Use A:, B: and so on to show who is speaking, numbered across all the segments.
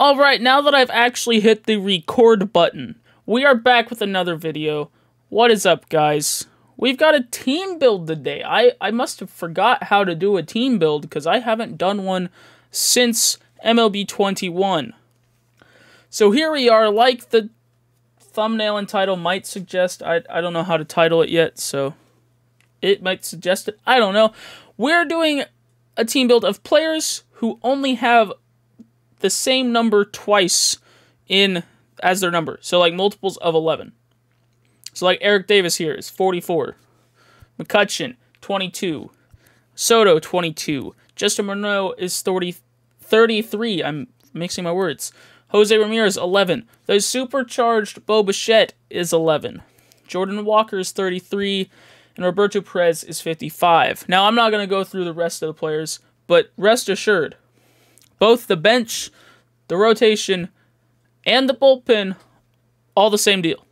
A: Alright, now that I've actually hit the record button, we are back with another video. What is up, guys? We've got a team build today. I, I must have forgot how to do a team build because I haven't done one since MLB 21. So here we are, like the thumbnail and title might suggest. I, I don't know how to title it yet, so it might suggest it. I don't know. We're doing a team build of players who only have the same number twice in as their number. So like multiples of 11. So like Eric Davis here is 44. McCutchen, 22. Soto, 22. Justin Morneau is 30, 33. I'm mixing my words. Jose Ramirez, 11. The supercharged Bo Bichette is 11. Jordan Walker is 33. And Roberto Perez is 55. Now, I'm not going to go through the rest of the players, but rest assured, both the bench, the rotation, and the bullpen, all the same deal.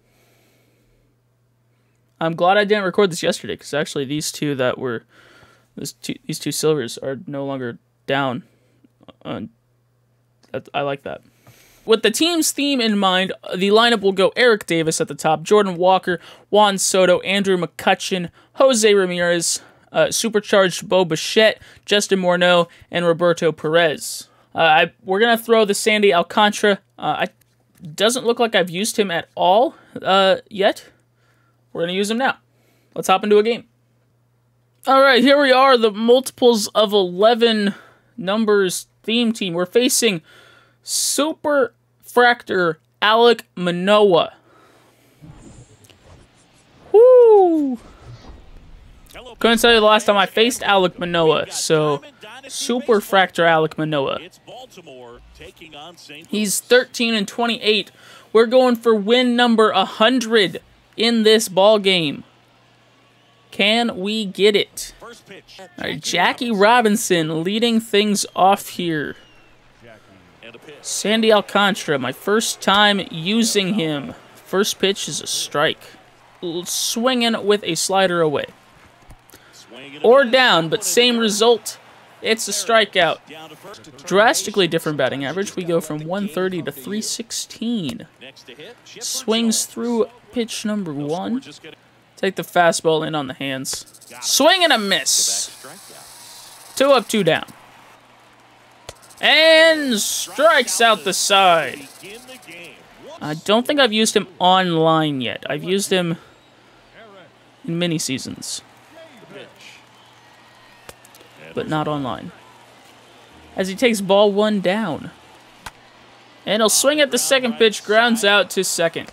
A: I'm glad I didn't record this yesterday because actually these two that were two, these two silvers are no longer down. Uh, I like that. With the team's theme in mind, the lineup will go Eric Davis at the top, Jordan Walker, Juan Soto, Andrew McCutchen, Jose Ramirez, uh, supercharged Bo Bichette, Justin Morneau, and Roberto Perez. Uh, I, we're going to throw the Sandy Alcantara. Uh, I doesn't look like I've used him at all uh, yet. We're going to use him now. Let's hop into a game. All right, here we are, the multiples of 11 numbers theme team. We're facing Super Fractor Alek Manoah. Woo! Couldn't tell you the last time I faced Alek Manoah, so Super Fractor Alek Manoah. He's 13 and 28. We're going for win number 100 in this ball game. Can we get it? All right, Jackie Robinson leading things off here. Sandy Alcantara, my first time using him. First pitch is a strike. Swinging with a slider away. Or down, but same result. It's a strikeout. Drastically different batting average. We go from 130 to 316. Swings through pitch number one. Take the fastball in on the hands. Swing and a miss. Two up, two down. And strikes out the side. I don't think I've used him online yet. I've used him in mini seasons but not online. As he takes ball one down. And he'll swing at the second pitch, grounds out to second.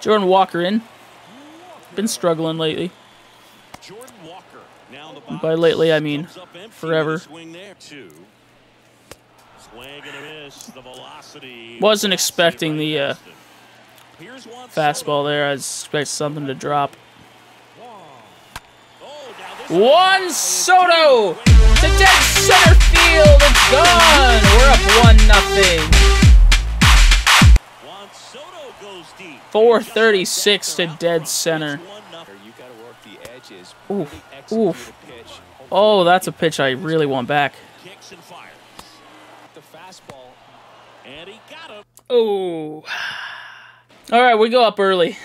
A: Jordan Walker in. Been struggling lately. By lately, I mean forever. Wasn't expecting the uh, fastball there. I was expecting something to drop. Juan Soto to dead center field. It's gone. We're up one nothing. 436 to dead center. Oof. Oof. Oh, that's a pitch I really want back. Oh. All right, we go up early.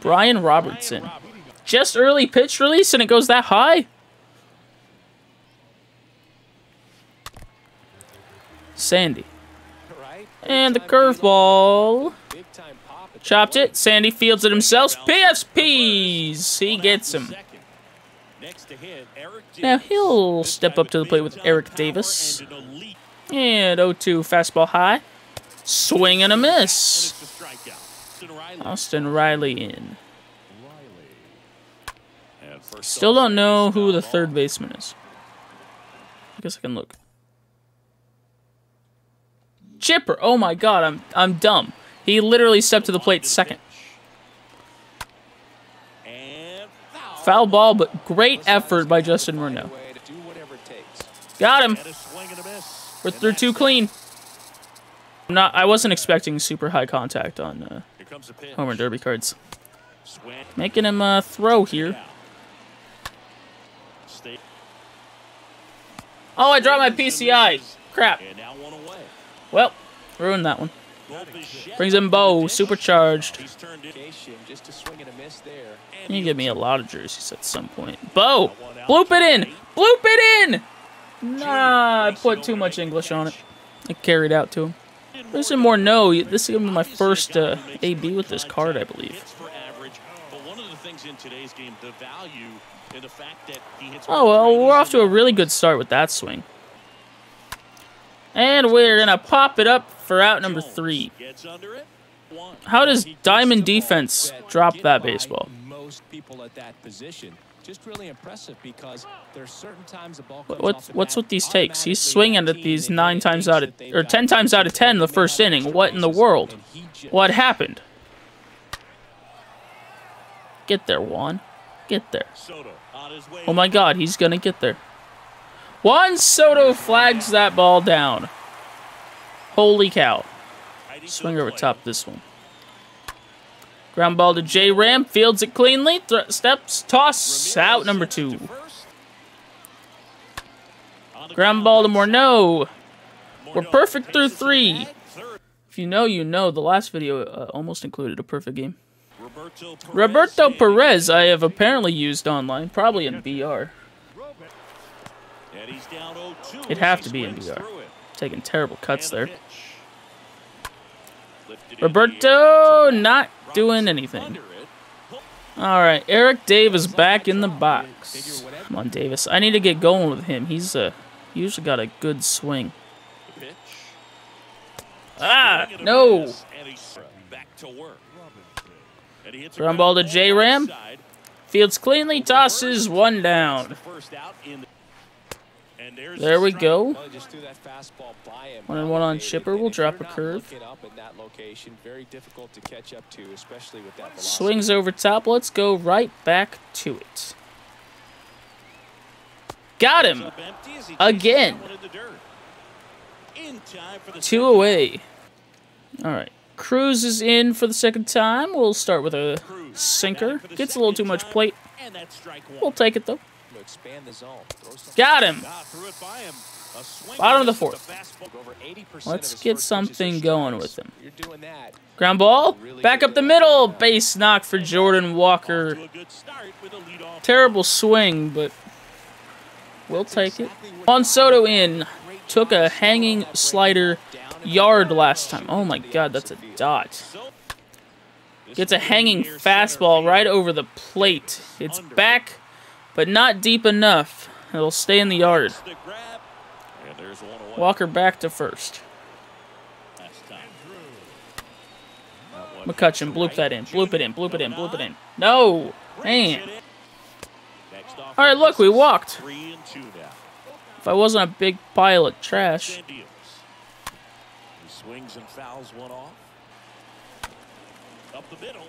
A: Brian Robertson. Just early pitch release and it goes that high? Sandy. And the curveball. Chopped it. Sandy fields it himself. PSPs. He gets him. Now he'll step up to the plate with Eric Davis. And 0-2 fastball high. Swing and a miss. Austin Riley in. Still don't know who the third baseman is. I guess I can look. Chipper! Oh my god, I'm I'm dumb. He literally stepped to the plate second. Foul ball, but great effort by Justin Morneau. Got him. We're through two clean. I'm not. I wasn't expecting super high contact on uh, Homer Derby cards. Making him uh, throw here. Oh, I dropped my PCI. Crap.
B: And now one away.
A: Well, ruined that one.
B: Brings
A: in Bo, supercharged.
B: He's turned it.
C: Just a swing and a miss there.
A: You give me a lot of jerseys at some point. Bo, bloop it in. Bloop it in. Nah, I put too much English on it. I carried out to him. There's more no. This is my first uh, AB with this card, I believe.
B: Hits for average, but one of the things in today's game, the value in the fact that he hits
A: Oh well, we're off to a really good start with that swing. And we're gonna pop it up for out number three.
B: Gets under it. One.
A: How does Diamond Defense drop that baseball?
C: Most people at that position. Just really impressive because there's certain times the ball
A: What- What's
C: off the
A: what's with these takes? He's swinging at these nine times out of or ten times out of ten the first inning. What in the world?
C: and he just-
A: What happened? Get there, Juan. Get there.
B: Soto on his way.
A: Oh my God, he's gonna get there. Juan Soto flags that ball down. Holy cow! Swing over top this one. Ground ball to J Ram. Fields it cleanly. Steps. Toss. Out number two.
B: First. On the
A: Ground ball to Morneau. We're perfect through
B: to
A: three. If you know, you know. The last video uh, almost included a perfect game.
B: Roberto Perez.
A: Roberto Perez, I have apparently used online, probably in
B: 0-2
A: It'd have to be in BR. Taking terrible cuts there. Roberto not doing anything. All right, Eric Davis back in the box. Come on, Davis. I need to get going with him. He's uh, usually got a good swing. Ah, no.
B: back to work. And he hits a
A: Ground ball to J. Ram. Fields cleanly, tosses one down.
B: first out in the- and there's
A: There we go.
C: Well, he just threw that fastball by him.
A: One and one on Chipper. We'll drop a curve.
C: looking up in that location, very difficult to catch up to, especially with that velocity.
A: Swings over top. Let's go right back to it. Got him.
B: Up empty as he
A: Again.
B: takes that one in the dirt. In time for the
A: Two
B: second.
A: away. All right. Cruz is in for the second time. We'll start with a sinker. Gets a little too much plate.
B: And that's strike one.
A: We'll take it though.
C: Expand the zone.
A: Got him.
B: By him. A swing
A: Bottom of the
B: and a miss
A: fourth.
B: with a fastball.
C: Over 80%
A: Let's get
C: first pitches are
A: something going with him.
C: You're doing that.
A: Ground ball. Back up the middle. Base knock for Jordan Walker.
B: To a good start with a leadoff
A: Terrible swing, but we'll take it. On Soto in. Took a hanging slider yard last time. Oh my god, that's a dot. Gets a hanging fastball right over the plate. It's back, but not deep enough. It'll stay in the yard. Walker back to first. McCutchen, bloop that in. Bloop it in, bloop it in, bloop it in. No! Man. Alright, look, we walked. If I wasn't a big pile of trash.
B: Swings and fouls one off. Up the middle.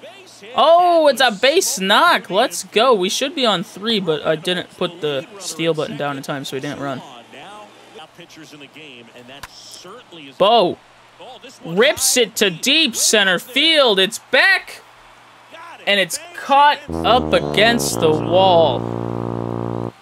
B: Base hit.
A: Oh, it's a base knock. Let's go. We should be on three, but I didn't put the steal button down in time, so he didn't run.
B: On now. Now pitchers in the game, and that certainly is.
A: Bo rips it to
B: deep
A: center field. It's back, and it's caught up against the wall.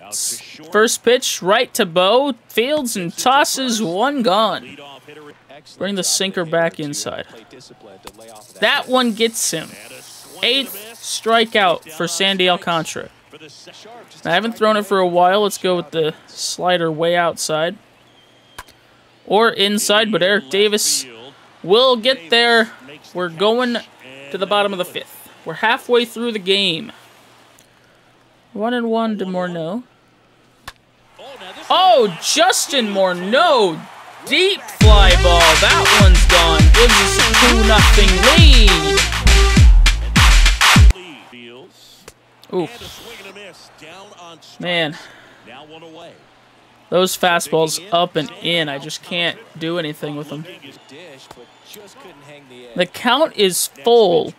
B: Out to short.
A: First pitch right to Bo. Fields and tosses one gone.
B: Leadoff hitter.
C: Excellent
A: Bring the sinker back inside.
C: play discipline to lay off
A: That one gets him.
B: And a swing and a
A: Eighth strikeout for Sandy Alcantara.
B: for the se-
C: Sharp, just
A: I haven't thrown it for a while. Let's go with the slider way outside. Or inside, but Eric Davis will get there. We're going to the bottom of the fifth. We're halfway through the game. One and one to Morneau.
B: Oh,
A: Justin Morneau. Deep fly ball. That one's gone. Gives us a 2 nothing lead. Oof. Man, those fastballs up and in. I just can't do anything with them.
C: The
A: count is full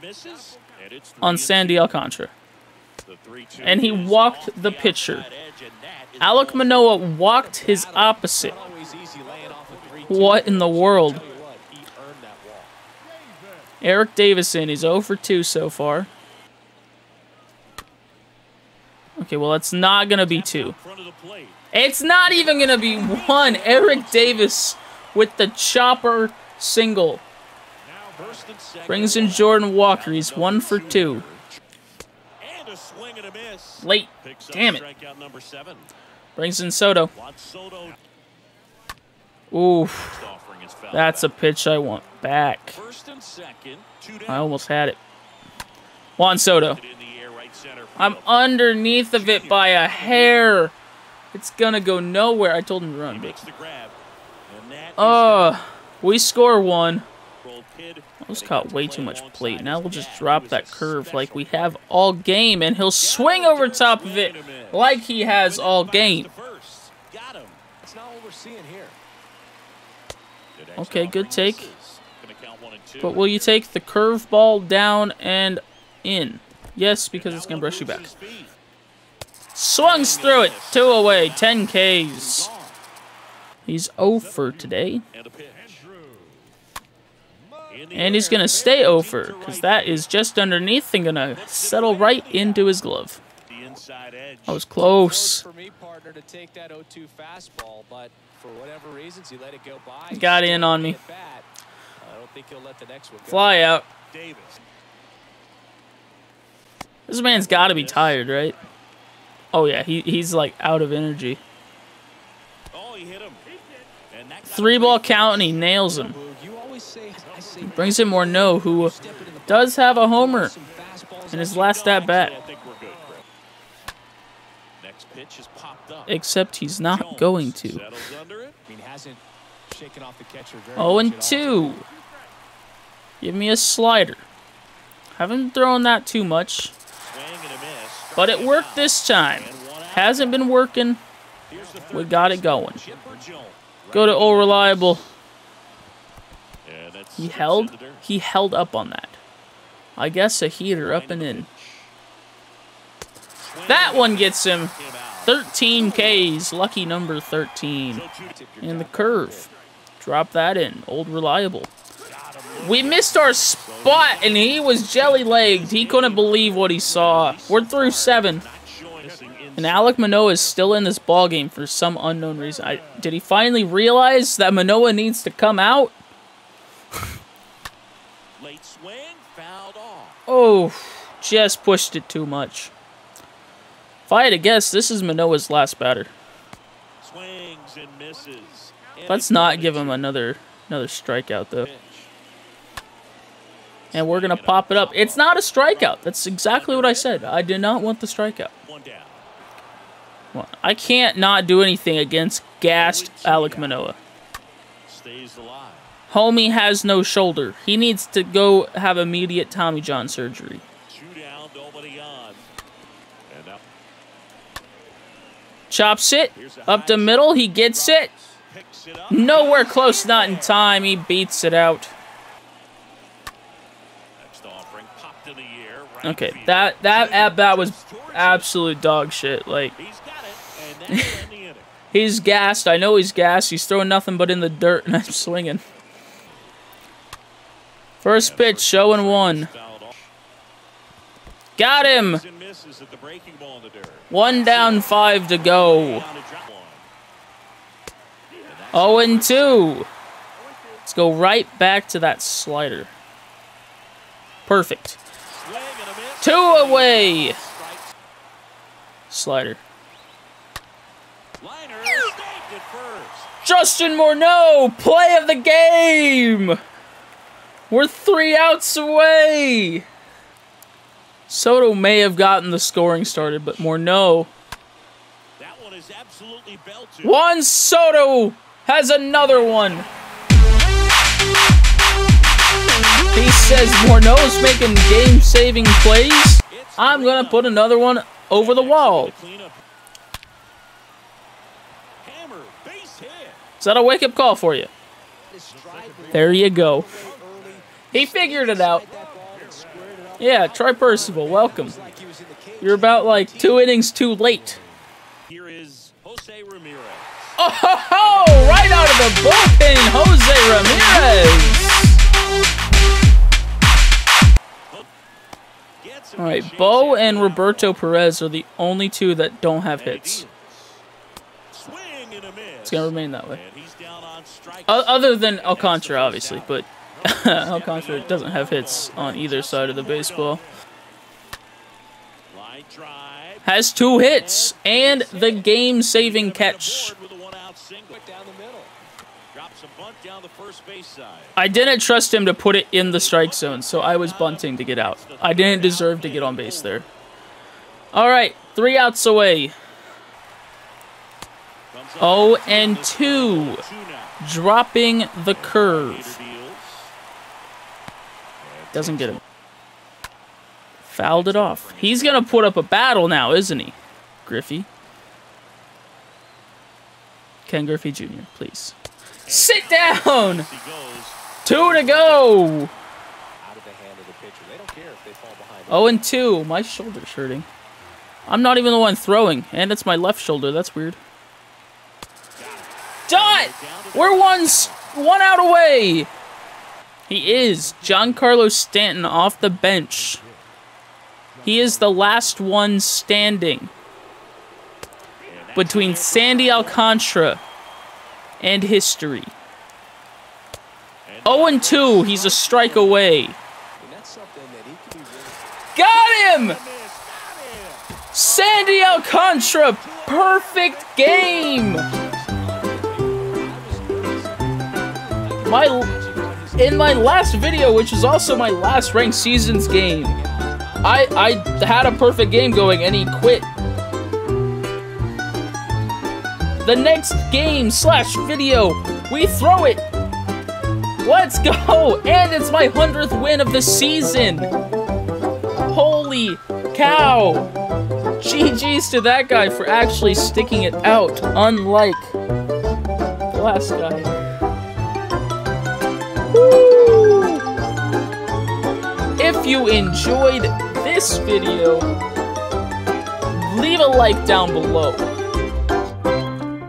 A: on Sandy. Alcantara and he walked the pitcher.
B: Alek
A: Manoah walked his opposite. What in the world? Eric Davison is 0 for 2 so far. Okay, well, it's not going to be
B: 2.
A: It's not even going to be 1. Eric Davis with the chopper single. Brings in Jordan Walker. He's 1 for
B: 2.
A: Late.
B: Picks up
A: Damn it.
B: Strikeout number seven.
A: Brings in Soto. Oof. That's a pitch I want back.
B: First and second. Two
A: I almost had it. Juan Soto.
B: In the air, right center
A: I'm underneath of it by a hair. It's gonna go nowhere. I told him to run,
B: He
A: but
B: makes the grab. And that is
A: uh, we score one.
B: The control kid.
A: Almost
B: They
A: caught way too much plate. Now we'll just drop that curve like we have all game, and he'll swing over top of it like he has all game.
B: Got him.
C: That's not what we're seeing here.
A: Okay, good take.
B: misses. Gonna count one and two.
A: But will you take the curveball down and in? Yes, because it's gonna brush you back.
B: his.
A: Swings through it. Two away. 10 Ks. He's 0 for today.
B: And a pitch. In the
A: And he's going to stay
B: deep
A: 0
B: to
A: for
B: right
A: because that is just underneath and going to settle right into his glove. That was
C: Close
A: close.
C: for me, partner, to take that 0-2 fastball, but for whatever reasons, he let it go.
A: Got in on me.
C: at bat. I don't think he'll let the next one go.
A: Fly out.
B: Davis.
A: This man's got to be tired, right? Oh, yeah. He, he's like out of energy.
B: Oh, he hit him. And that got
A: Three ball count and he nails him.
C: Boog, You always say, I say
A: Brings in Morneau, who
C: step it in the
A: does have a homer in his last at bat.
B: actually, I think we're good, Chris. Next pitch is popped up.
A: Except he's not going to.
B: Settles under it.
C: I mean, hasn't shaken off the catcher very
A: Oh, and 2. Give me a slider. Haven't thrown that too much,
B: Swing and a miss.
A: but it worked this time.
B: And one out.
A: Hasn't been working. We got it going. Go to all reliable. He held. He held up on that. I guess a heater up and in. That one gets him
B: miss. Came out.
A: 13 Ks. Lucky number 13.
B: So two-
C: Tip your
A: And the curve. Drop that in. Old reliable. We missed our spot and he was jelly legged. He couldn't believe what he saw. We're through seven. And Alek Manoah is still in this ball game for some unknown reason. I, did he finally realize that Manoah needs to come out?
B: Late swing, fouled off.
A: Oh, just pushed it too much. If I had to guess, this is Manoah's last batter.
B: Swings and misses.
A: Let's not give him another another strikeout though. And we're gonna pop it up. It's not a strikeout. That's exactly what I said. I did not want the strikeout.
B: One down.
A: Well, I can't not do anything against gassed Alek Manoah.
B: Stays alive.
A: Homie has no shoulder. He needs to go have immediate Tommy John surgery.
B: Down, nobody on. And now
A: Chops it up the middle. He gets it. Nowhere close, not in time. He beats it out.
B: Next offering popped in the air. Right
A: Okay, that that at bat was absolute dog shit. Like
B: He's got it, and that's in the inning.
A: he's gassed. I know he's gassed. He's throwing nothing but in the dirt, and I'm swinging. First pitch, show and one. Got him. One down, five to go. Oh and two. Let's go right back to that slider. Perfect. Two away. Slider. Justin Morneau, play of the game. We're three outs away. Soto may have gotten the scoring started, but Morneau.
B: That one is absolutely belted.
A: Juan Soto has another one. He says Morneau's making game-saving plays. I'm gonna put another one over the wall.
B: Cleanup. Hammer, base hit.
A: Is that a wake-up call for you? There you go. He figured it out. Yeah, Troy Percival, welcome. You're about like two innings too late.
B: Here is Jose Ramirez.
A: Oh, ho, ho, right out of the bullpen, Jose Ramirez. All right, Bo and Roberto Perez are the only two that don't have hits. It's gonna remain that way. Other than Alcantara, obviously, but Alcantara doesn't have hits on either side of the baseball. Has two hits and the game-saving catch. I didn't trust him to put it in the strike zone, so I was bunting to get out. I didn't deserve to get on base there. All right, three outs away. Oh, and 2. Dropping the curve. Doesn't get him. Fouled it off. He's going to put up a battle now, isn't he? Griffey. Ken Griffey Jr., please. Sit down! Two to go! Oh, and two. My shoulder's hurting. I'm not even the one throwing, and it's my left shoulder. That's weird. Dot! We're one, one out away! He is. Giancarlo Stanton off the bench. He is the last one standing. Between Sandy Alcantara and history. 0 2. He's a strike away. Got him! Sandy Alcantara, perfect game! My in my last video, which is also my last ranked seasons game, I I had a perfect game going and he quit. The next game slash video, we throw it. Let's go! And it's my 100th win of the season! Holy cow! GG's to that guy for actually sticking it out, unlike the last guy. If you enjoyed this video, leave a like down below.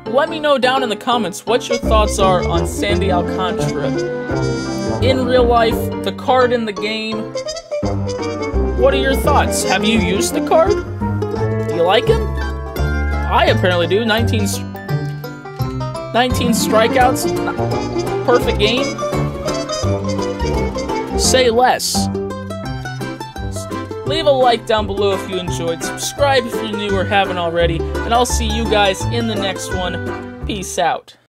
A: Let me know down in the comments what your thoughts are on Sandy Alcantara. In real life, the card in the game. What are your thoughts? Have you used the card? Do you like him? I apparently do. 19, 19 strikeouts. Perfect game. Say less. Leave a like down below if you enjoyed. Subscribe if you're new or haven't already. And I'll see you guys in the next one. Peace out.